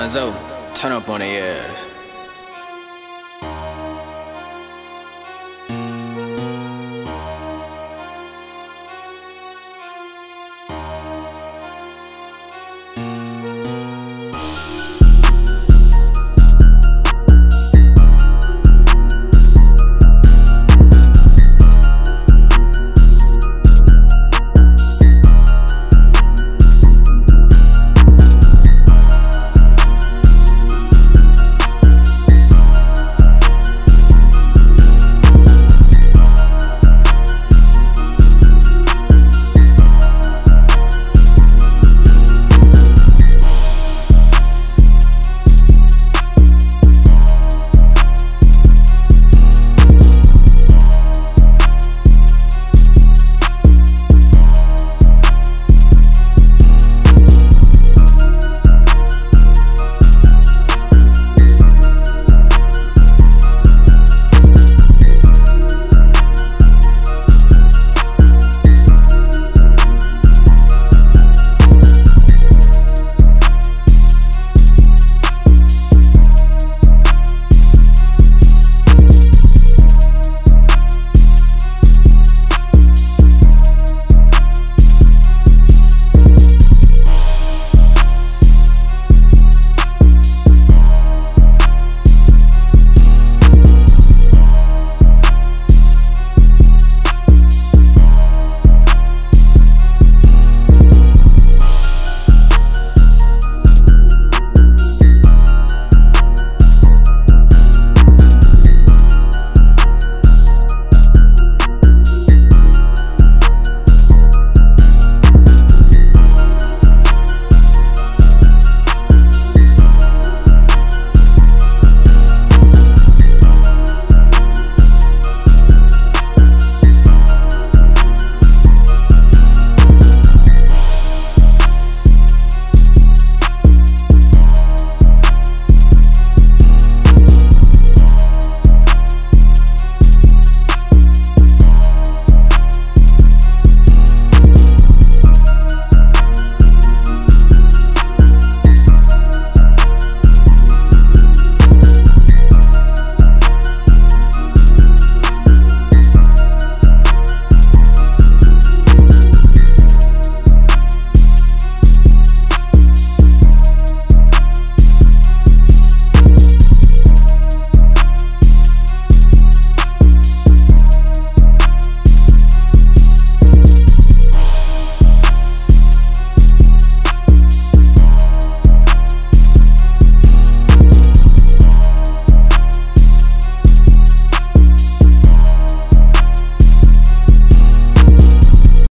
Young Zoe, turn up on their ass. Uh,